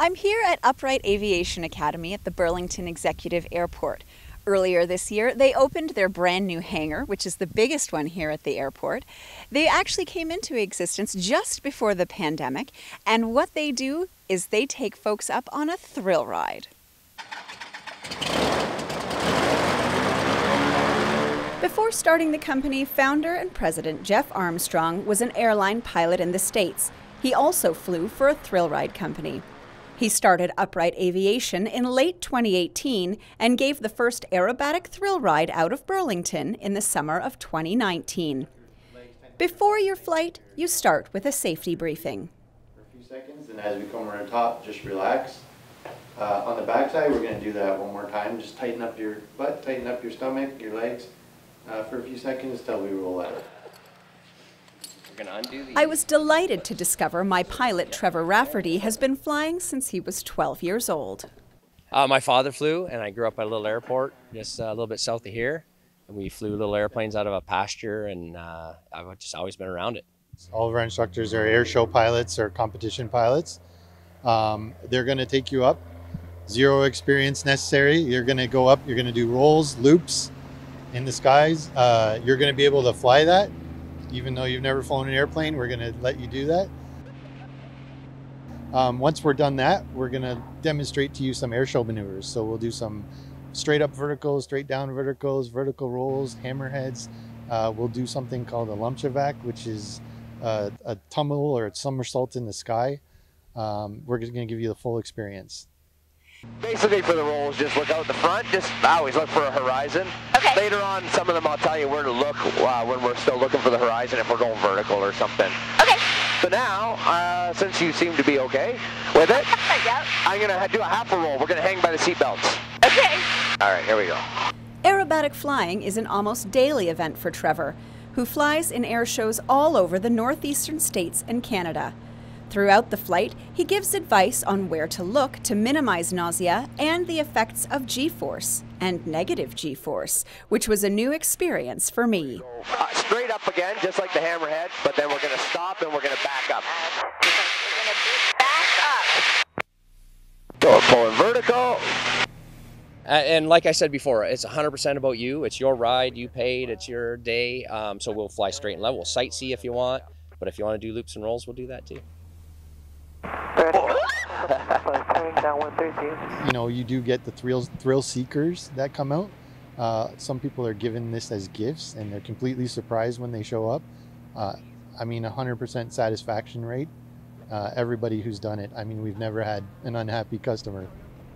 I'm here at Upright Aviation Academy at the Burlington Executive Airport. Earlier this year, they opened their brand new hangar, which is the biggest one here at the airport. They actually came into existence just before the pandemic, and what they do is they take folks up on a thrill ride. Before starting the company, founder and president Jeff Armstrong was an airline pilot in the States. He also flew for a thrill ride company. He started Upright Aviation in late 2018 and gave the first aerobatic thrill ride out of Burlington in the summer of 2019. Before your flight, you start with a safety briefing. For a few seconds, and as we come around top, just relax. Uh, on the backside, we're going to do that one more time. Just tighten up your butt, tighten up your stomach, your legs uh, for a few seconds till we roll out. I was delighted to discover my pilot, Trevor Rafferty, has been flying since he was 12 years old. Uh, my father flew, and I grew up at a little airport just uh, a little bit south of here. And we flew little airplanes out of a pasture, and uh, I've just always been around it. All of our instructors are air show pilots or competition pilots. Um, they're going to take you up. Zero experience necessary. You're going to go up. You're going to do rolls, loops in the skies. Uh, you're going to be able to fly that even though you've never flown an airplane, we're going to let you do that. Um, once we're done that, we're going to demonstrate to you some airshow maneuvers. So we'll do some straight up verticals, straight down verticals, vertical rolls, hammerheads. Uh, we'll do something called a Lomcevak, which is uh, a tumble or a somersault in the sky. Um, we're going to give you the full experience. Basically for the rolls, just look out the front. Just always look for a horizon. Okay. Later on, some of them I'll tell you where to look uh, when we're still looking for the horizon if we're going vertical or something. Okay. So now, uh, since you seem to be okay with it, yep. I'm going to do a half a roll. We're going to hang by the seatbelts. Okay. All right, here we go. Aerobatic flying is an almost daily event for Trevor, who flies in air shows all over the northeastern states and Canada. Throughout the flight, he gives advice on where to look to minimize nausea and the effects of G force and negative G force, which was a new experience for me. Uh, straight up again, just like the hammerhead, but then we're going to stop and we're going to back up. Back up. Go pulling vertical. And like I said before, it's 100% about you. It's your ride, you paid, it's your day. Um, so we'll fly straight and level. We'll sightsee if you want, but if you want to do loops and rolls, we'll do that too. You know, you do get the thrill thrill seekers that come out. Uh, some people are given this as gifts, and they're completely surprised when they show up. Uh, I mean, 100% satisfaction rate. Uh, everybody who's done it. I mean, we've never had an unhappy customer.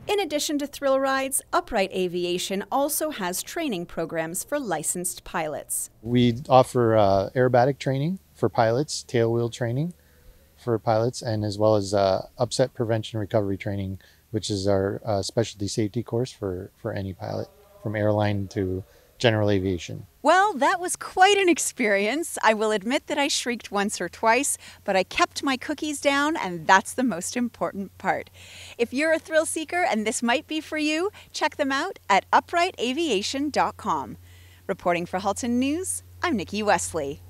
In addition to thrill rides, Upright Aviation also has training programs for licensed pilots. We offer uh, aerobatic training for pilots, tailwheel training for pilots, and as well as uh, upset prevention recovery training, which is our uh, specialty safety course for, for any pilot, from airline to general aviation. Well, that was quite an experience. I will admit that I shrieked once or twice, but I kept my cookies down, and that's the most important part. If you're a thrill seeker and this might be for you, check them out at uprightaviation.com. Reporting for Halton News, I'm Nikki Wesley.